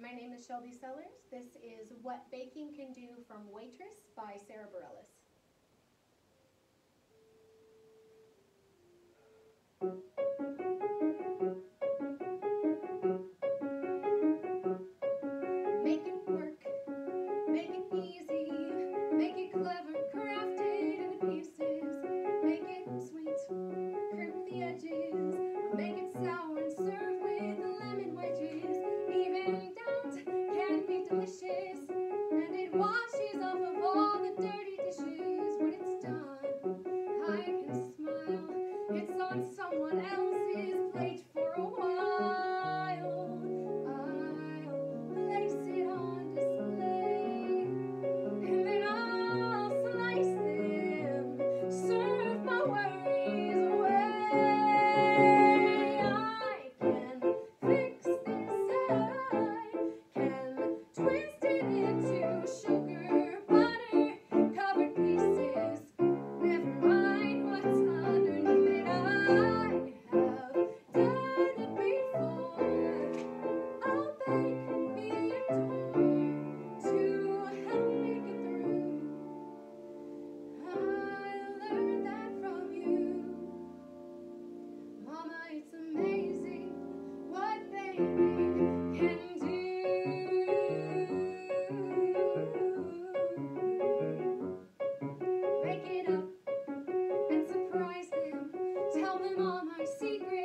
My name is Shelby Sellers. This is What Baking Can Do from Waitress by Sarah Bareilles. all our secrets.